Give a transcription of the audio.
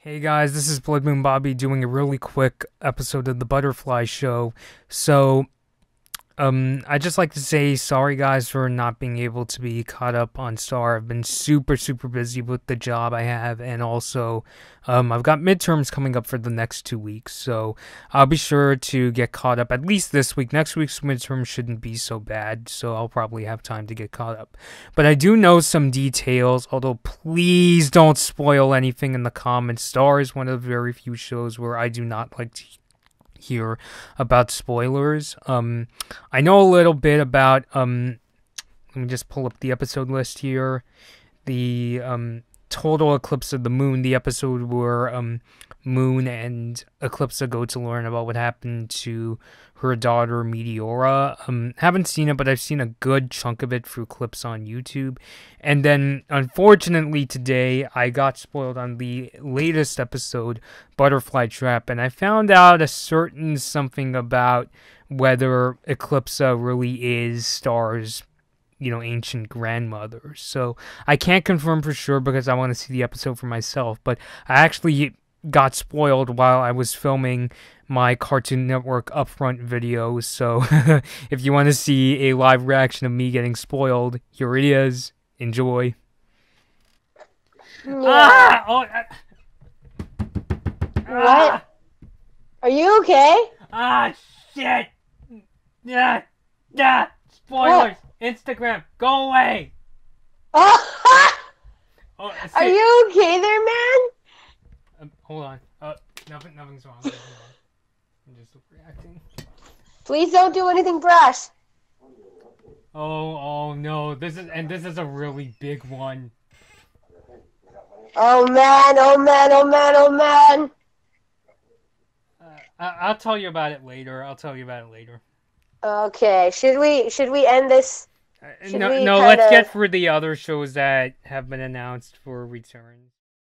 Hey guys, this is Blood Moon Bobby doing a really quick episode of the Butterfly Show. So, um, I just like to say sorry, guys, for not being able to be caught up on Star. I've been super, super busy with the job I have, and also, um, I've got midterms coming up for the next two weeks, so I'll be sure to get caught up at least this week. Next week's midterm shouldn't be so bad, so I'll probably have time to get caught up. But I do know some details, although please don't spoil anything in the comments. Star is one of the very few shows where I do not like to hear about spoilers. Um, I know a little bit about. Um, let me just pull up the episode list here. The um, total eclipse of the moon, the episode where um, Moon and Eclipsa go to learn about what happened to her daughter Meteora. Um, haven't seen it, but I've seen a good chunk of it through clips on YouTube. And then, unfortunately, today I got spoiled on the latest episode, Butterfly Trap, and I found out a certain something about whether Eclipsa really is Star's you know, ancient grandmothers. So I can't confirm for sure because I want to see the episode for myself, but I actually got spoiled while I was filming my Cartoon Network upfront video. So if you want to see a live reaction of me getting spoiled, here it is. Enjoy. Yeah. Ah! Oh, What? Are you okay? Ah, shit! Yeah, yeah, spoilers! Instagram, go away! Oh, Oh, are you okay there, man? Um, hold on. Uh, nothing, nothing's wrong. I'm just reacting. Please don't do anything brash. Oh, oh no! This is and this is a really big one. Oh man, oh man, oh man, oh man. Uh, I- I'll tell you about it later. I'll tell you about it later. Okay, should we should we end this? Uh, Should no, no. Let's kinda- get through the other shows that have been announced for returns.